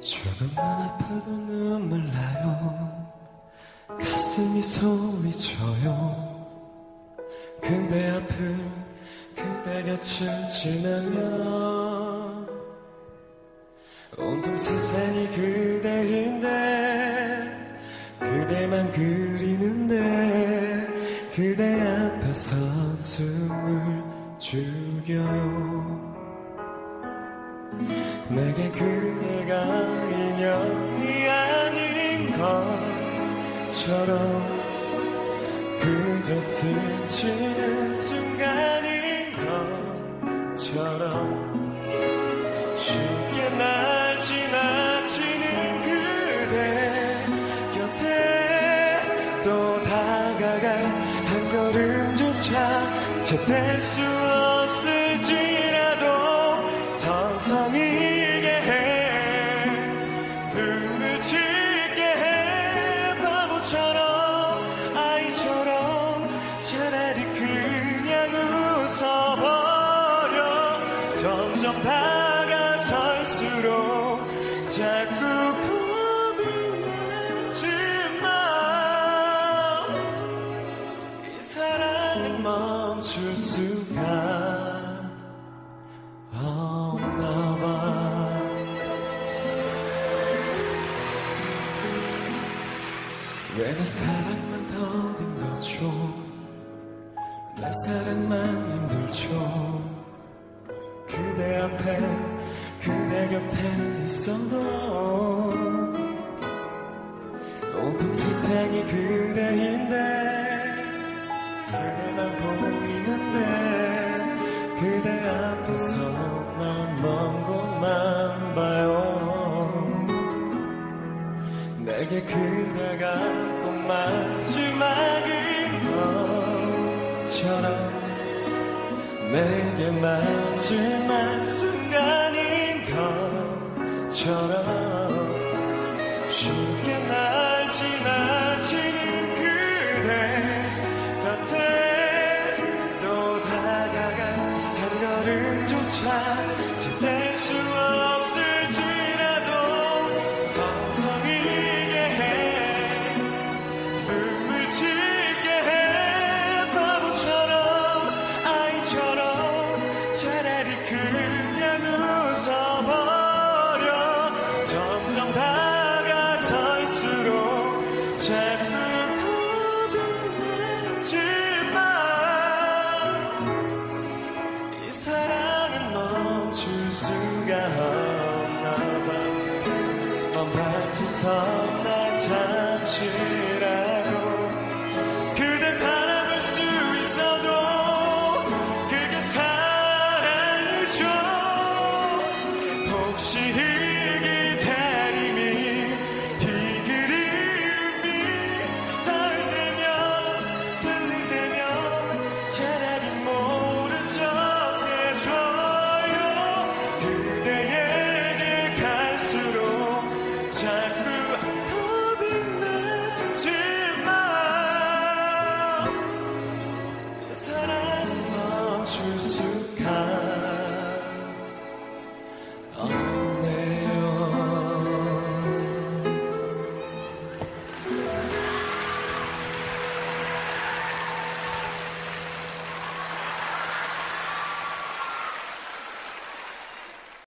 조금만 아파도 눈물 나요. 가슴이 소리쳐요. 그대 앞을 그대 곁을 지나면 온통 세상이 그대인데 그대만 그리는데 그대 앞에서 숨을 죽여요 내게 그대가 인연이 아닌 것처럼 그저 스치는 순간인 것처럼 쉽게 날 지나치는 그대 곁에 또 다가갈 한 걸음조차 제댈 수 없을지 점점 다가설수록 자꾸 겁이 나지만 이 사랑은 멈출 수가 없나 봐. 왜 내 사랑만 더딘 거죠? 내 사랑만 힘들죠 그대 앞에 그대 곁에 있어도 온통 세상이 그대인데 그대만 보이는데 그대 앞에서만 먼 곳만 봐요. 내게 그대가 꼭 마지막 내게 마지막 순간인 것처럼 쉽게 날 지나치는 그대 곁에 또 다가갈 한 걸음조차 사랑은 멈출 수가 없나 봐. 먼 발치선 날 잠시